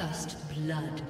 First blood.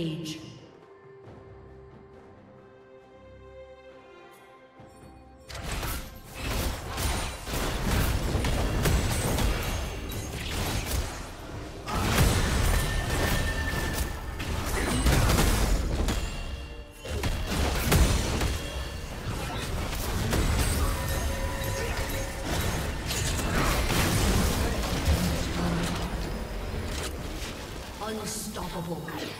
Rampage. Unstoppable.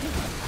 Dominating.